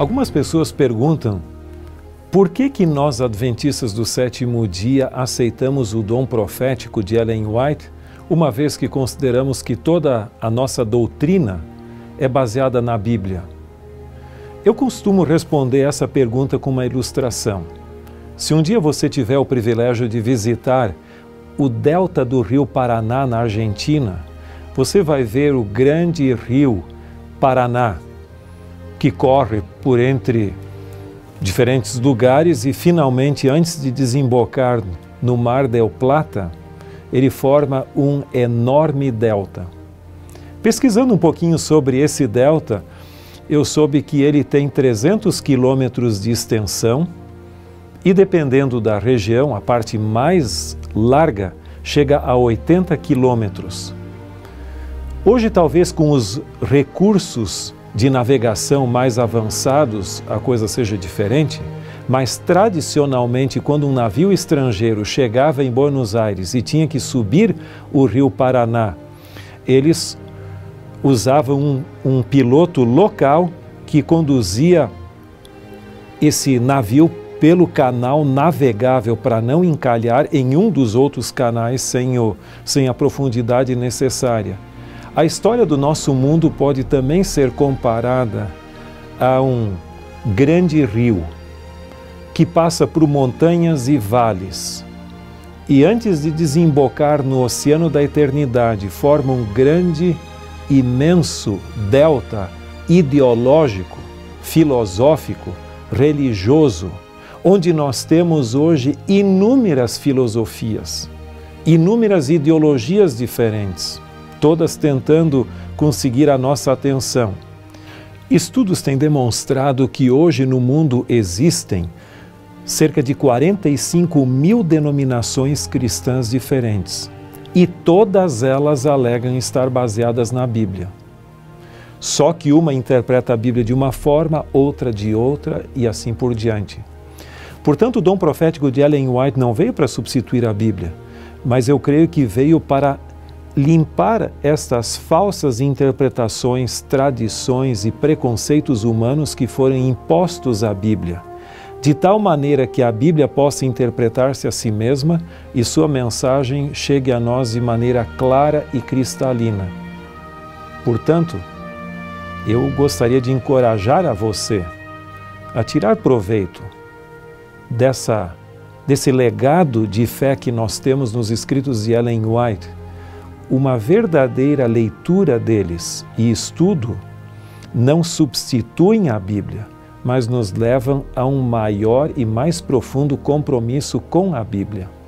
Algumas pessoas perguntam por que, que nós, adventistas do sétimo dia, aceitamos o dom profético de Ellen White, uma vez que consideramos que toda a nossa doutrina é baseada na Bíblia? Eu costumo responder essa pergunta com uma ilustração. Se um dia você tiver o privilégio de visitar o delta do rio Paraná, na Argentina, você vai ver o grande rio Paraná que corre por entre diferentes lugares e finalmente, antes de desembocar no Mar del Plata, ele forma um enorme delta. Pesquisando um pouquinho sobre esse delta, eu soube que ele tem 300 quilômetros de extensão e, dependendo da região, a parte mais larga chega a 80 quilômetros. Hoje, talvez com os recursos de navegação mais avançados, a coisa seja diferente, mas tradicionalmente, quando um navio estrangeiro chegava em Buenos Aires e tinha que subir o rio Paraná, eles usavam um, um piloto local que conduzia esse navio pelo canal navegável para não encalhar em um dos outros canais sem, o, sem a profundidade necessária. A história do nosso mundo pode também ser comparada a um grande rio que passa por montanhas e vales. E antes de desembocar no oceano da eternidade, forma um grande, imenso delta ideológico, filosófico, religioso, onde nós temos hoje inúmeras filosofias, inúmeras ideologias diferentes todas tentando conseguir a nossa atenção. Estudos têm demonstrado que hoje no mundo existem cerca de 45 mil denominações cristãs diferentes e todas elas alegam estar baseadas na Bíblia. Só que uma interpreta a Bíblia de uma forma, outra de outra e assim por diante. Portanto, o dom profético de Ellen White não veio para substituir a Bíblia, mas eu creio que veio para limpar estas falsas interpretações, tradições e preconceitos humanos que foram impostos à Bíblia, de tal maneira que a Bíblia possa interpretar-se a si mesma e sua mensagem chegue a nós de maneira clara e cristalina. Portanto, eu gostaria de encorajar a você a tirar proveito dessa desse legado de fé que nós temos nos escritos de Ellen White uma verdadeira leitura deles e estudo não substituem a Bíblia, mas nos levam a um maior e mais profundo compromisso com a Bíblia.